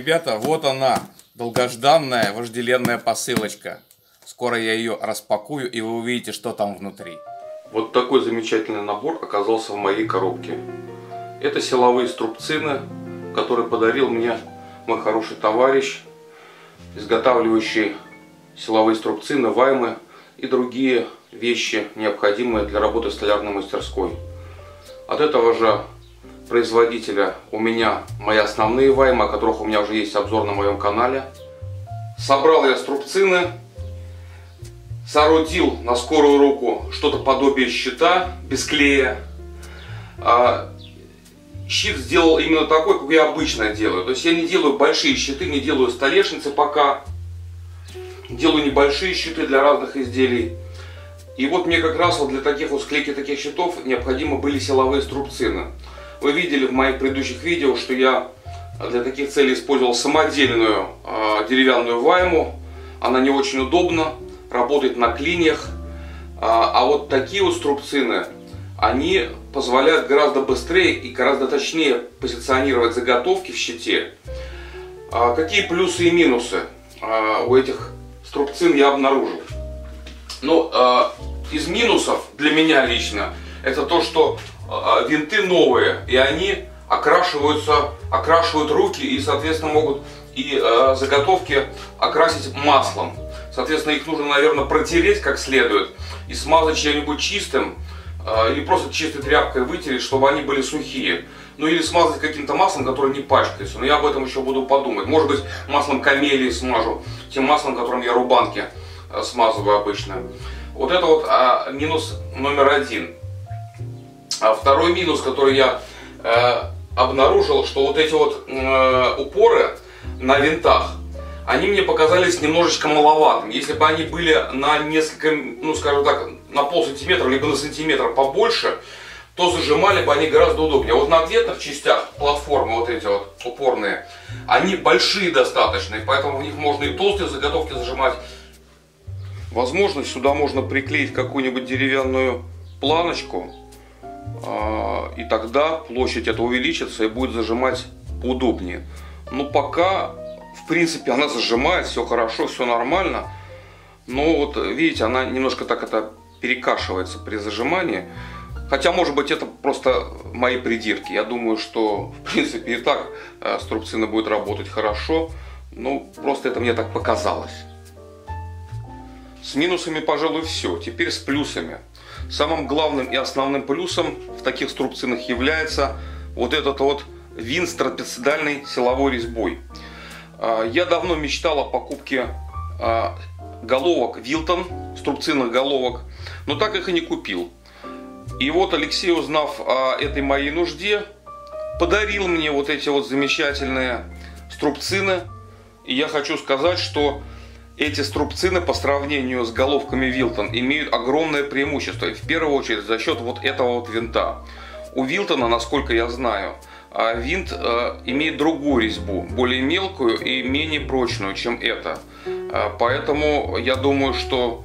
Ребята, вот она, долгожданная вожделенная посылочка. Скоро я ее распакую, и вы увидите, что там внутри. Вот такой замечательный набор оказался в моей коробке. Это силовые струбцины, которые подарил мне мой хороший товарищ, изготавливающий силовые струбцины, ваймы и другие вещи, необходимые для работы в столярной мастерской. От этого же производителя у меня мои основные ваймы, о которых у меня уже есть обзор на моем канале. Собрал я струбцины, соорудил на скорую руку что-то подобие щита без клея. А, щит сделал именно такой, как я обычно делаю. То есть я не делаю большие щиты, не делаю столешницы пока. Делаю небольшие щиты для разных изделий. И вот мне как раз вот для таких вот склейки таких щитов необходимы были силовые струбцины. Вы видели в моих предыдущих видео, что я для таких целей использовал самодельную э, деревянную вайму. Она не очень удобна, работает на клиньях. А, а вот такие вот струбцины, они позволяют гораздо быстрее и гораздо точнее позиционировать заготовки в щите. А какие плюсы и минусы а, у этих струбцин я обнаружил? Ну, а, из минусов для меня лично, это то, что винты новые, и они окрашиваются, окрашивают руки и, соответственно, могут и э, заготовки окрасить маслом. Соответственно, их нужно, наверное, протереть как следует и смазать чем-нибудь чистым, э, или просто чистой тряпкой вытереть, чтобы они были сухие. Ну или смазать каким-то маслом, которое не пачкается. Но я об этом еще буду подумать. Может быть, маслом камелии смажу, тем маслом, которым я рубанки э, смазываю обычно. Вот это вот а, минус номер один. А второй минус, который я э, обнаружил, что вот эти вот э, упоры на винтах, они мне показались немножечко маловатыми. Если бы они были на несколько, ну скажем так, на пол сантиметра, либо на сантиметр побольше, то зажимали бы они гораздо удобнее. Вот на ответных частях платформы, вот эти вот упорные, они большие достаточно, и поэтому в них можно и толстые заготовки зажимать. Возможно, сюда можно приклеить какую-нибудь деревянную планочку, а, и тогда площадь это увеличится и будет зажимать удобнее. Но пока, в принципе, она зажимает, все хорошо, все нормально. Но вот, видите, она немножко так это перекашивается при зажимании. Хотя, может быть, это просто мои придирки. Я думаю, что, в принципе, и так э, струбцина будет работать хорошо. Ну, просто это мне так показалось. С минусами, пожалуй, все. Теперь с плюсами. Самым главным и основным плюсом в таких струбцинах является вот этот вот вин с трапециидальной силовой резьбой. А, я давно мечтал о покупке а, головок Вилтон, струбцинных головок, но так их и не купил. И вот Алексей, узнав о этой моей нужде, подарил мне вот эти вот замечательные струбцины. И я хочу сказать, что эти струбцины по сравнению с головками Вилтон имеют огромное преимущество. В первую очередь за счет вот этого вот винта. У Вилтона, насколько я знаю, а, винт э, имеет другую резьбу, более мелкую и менее прочную, чем это. А, поэтому я думаю, что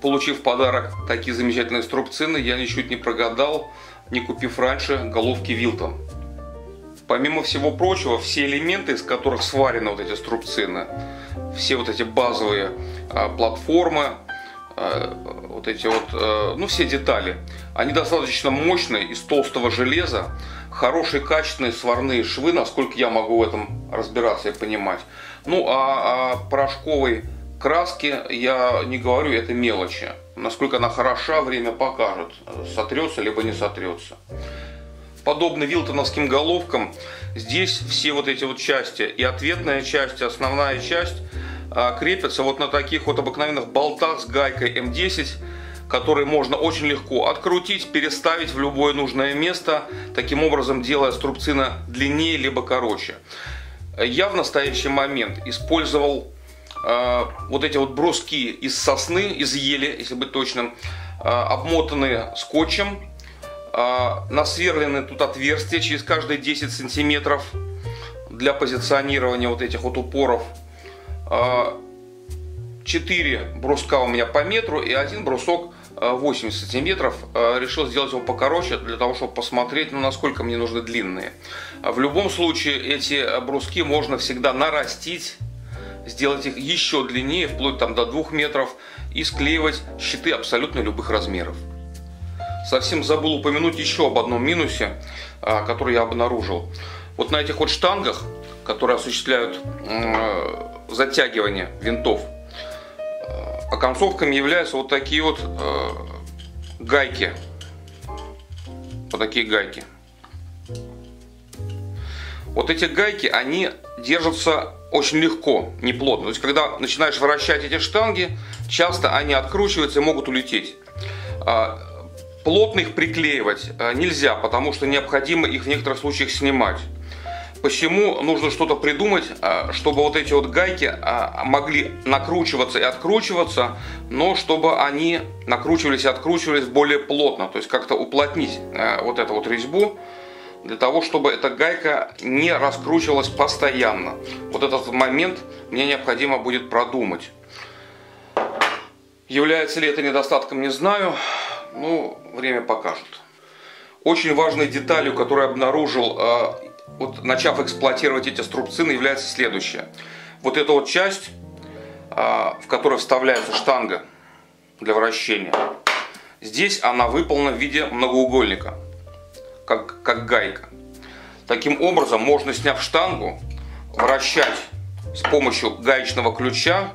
получив в подарок такие замечательные струбцины, я ничуть не прогадал, не купив раньше головки Вилтон. Помимо всего прочего, все элементы, из которых сварены вот эти струбцины, все вот эти базовые а, платформы, а, вот эти вот, а, ну все детали, они достаточно мощные, из толстого железа, хорошие качественные сварные швы, насколько я могу в этом разбираться и понимать. Ну а, а порошковой краски я не говорю, это мелочи. Насколько она хороша, время покажет, сотрется либо не сотрется подобно вилтоновским головкам, здесь все вот эти вот части, и ответная часть, основная часть, а, крепятся вот на таких вот обыкновенных болтах с гайкой М10, которые можно очень легко открутить, переставить в любое нужное место, таким образом делая струбцина длиннее либо короче. Я в настоящий момент использовал э, вот эти вот бруски из сосны, из ели, если быть точным, э, обмотанные скотчем, насверлены тут отверстия через каждые 10 сантиметров для позиционирования вот этих вот упоров. 4 а, бруска у меня по метру и один брусок 80 а, сантиметров. Решил сделать его покороче, для того, чтобы посмотреть, ну, насколько мне нужны длинные. В любом случае эти бруски можно всегда нарастить, сделать их еще длиннее, вплоть там до 2 метров, и склеивать щиты абсолютно любых размеров. Совсем забыл упомянуть еще об одном минусе, а, который я обнаружил. Вот на этих вот штангах, которые осуществляют затягивание винтов, а концовками являются вот такие вот э, гайки. Вот такие гайки. Вот эти гайки, они держатся очень легко, не плотно. То есть, когда начинаешь вращать эти штанги, часто они откручиваются и могут улететь. Плотно их приклеивать а, нельзя, потому что необходимо их в некоторых случаях снимать. Посему нужно что-то придумать, а, чтобы вот эти вот гайки могли накручиваться и откручиваться, но чтобы они накручивались и откручивались более плотно, то есть как-то уплотнить вот эту вот резьбу, для того, чтобы эта гайка не раскручивалась постоянно. Вот этот момент мне необходимо будет продумать. Является ли это недостатком, не знаю. Ну, время покажет. Очень важной деталью, которую обнаружил, э, вот, начав эксплуатировать эти струбцины, является следующее. Вот эта вот часть, э, в которой вставляется штанга для вращения, здесь она выполнена в виде многоугольника как, как гайка. Таким образом, можно, сняв штангу, вращать с помощью гаечного ключа,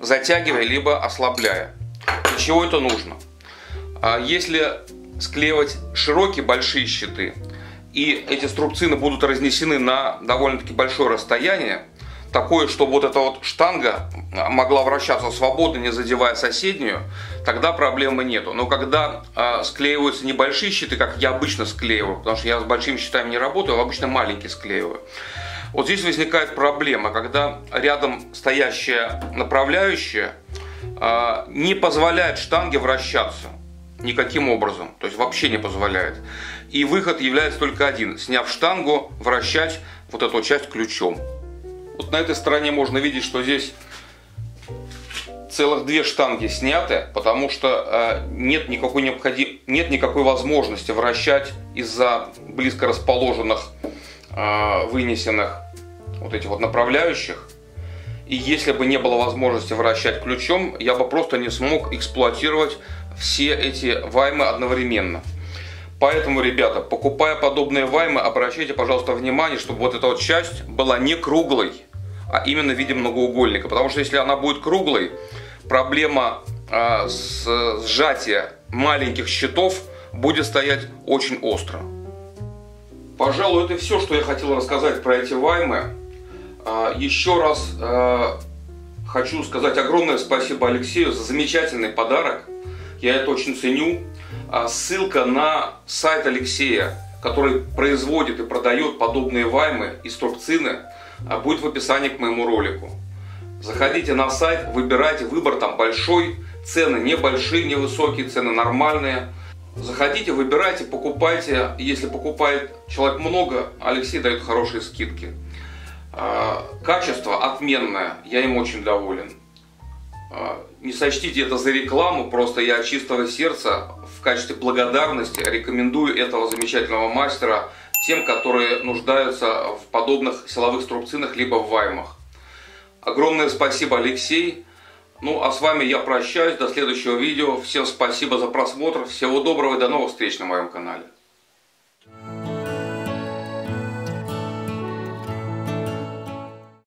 затягивая либо ослабляя. Для чего это нужно? А если склеивать широкие большие щиты, и эти струбцины будут разнесены на довольно-таки большое расстояние, такое, чтобы вот эта вот штанга могла вращаться свободно, не задевая соседнюю, тогда проблемы нету. Но когда э, склеиваются небольшие щиты, как я обычно склеиваю, потому что я с большими щитами не работаю, а обычно маленькие склеиваю. Вот здесь возникает проблема, когда рядом стоящая направляющая э, не позволяет штанге вращаться никаким образом, то есть вообще не позволяет. И выход является только один, сняв штангу, вращать вот эту часть ключом. Вот на этой стороне можно видеть, что здесь целых две штанги сняты, потому что э, нет никакой необходим... нет никакой возможности вращать из-за близко расположенных э, вынесенных вот этих вот направляющих. И если бы не было возможности вращать ключом, я бы просто не смог эксплуатировать все эти ваймы одновременно. Поэтому, ребята, покупая подобные ваймы, обращайте, пожалуйста, внимание, чтобы вот эта вот часть была не круглой, а именно в виде многоугольника. Потому что если она будет круглой, проблема э, с сжатия маленьких щитов будет стоять очень остро. Пожалуй, это все, что я хотел рассказать про эти ваймы. Э, еще раз э, хочу сказать огромное спасибо Алексею за замечательный подарок. Я это очень ценю. Ссылка на сайт Алексея, который производит и продает подобные ваймы и струбцины, будет в описании к моему ролику. Заходите на сайт, выбирайте, выбор там большой, цены небольшие, невысокие, цены нормальные. Заходите, выбирайте, покупайте. Если покупает человек много, Алексей дает хорошие скидки. Качество отменное, я им очень доволен. Не сочтите это за рекламу, просто я от чистого сердца в качестве благодарности рекомендую этого замечательного мастера тем, которые нуждаются в подобных силовых струбцинах либо в ваймах. Огромное спасибо, Алексей. Ну, а с вами я прощаюсь. До следующего видео. Всем спасибо за просмотр. Всего доброго и до новых встреч на моем канале.